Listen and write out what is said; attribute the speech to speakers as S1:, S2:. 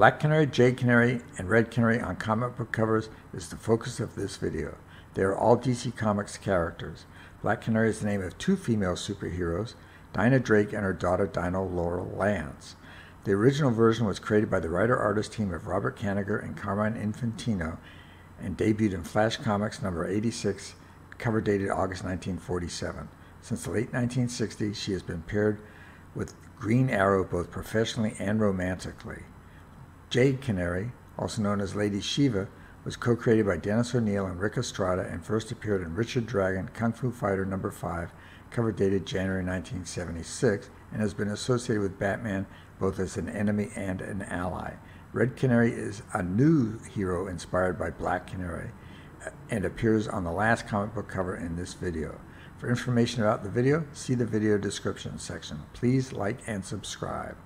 S1: Black Canary, Jade Canary, and Red Canary on comic book covers is the focus of this video. They are all DC Comics characters. Black Canary is the name of two female superheroes, Dinah Drake and her daughter Dinah Laurel Lance. The original version was created by the writer-artist team of Robert Kanigher and Carmine Infantino and debuted in Flash Comics number 86, cover dated August 1947. Since the late 1960s, she has been paired with Green Arrow both professionally and romantically. Jade Canary, also known as Lady Shiva, was co-created by Dennis O'Neil and Ric Estrada and first appeared in Richard Dragon Kung Fu Fighter number 5, cover dated January 1976, and has been associated with Batman both as an enemy and an ally. Red Canary is a new hero inspired by Black Canary uh, and appears on the last comic book cover in this video. For information about the video, see the video description section. Please like and subscribe.